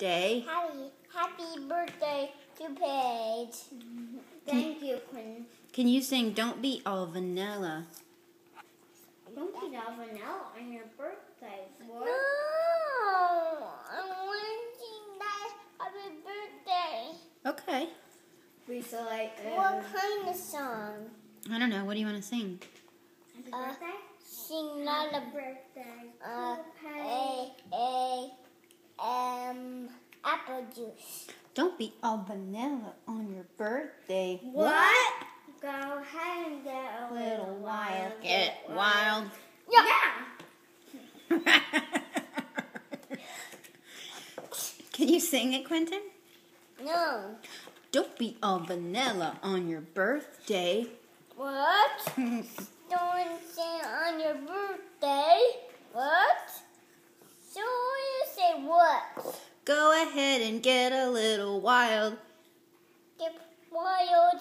birthday. Happy, happy birthday to Paige. Thank you, Quinn. Can you sing Don't Be All Vanilla? Don't be all vanilla on your birthday. What? No, I want to sing that happy birthday. Okay. We select. What kind of song? I don't know. What do you want to sing? Happy uh, birthday. Sing not a birthday. Uh, a a um apple juice. Don't be all vanilla on your birthday. What? Go ahead and get a little, Little wild. wild. Get wild. Yeah. Can you sing it, Quinten? No. Don't be all vanilla on your birthday. What? Don't say on your birthday. What? So you say what? Go ahead and get a little wild. Get wild.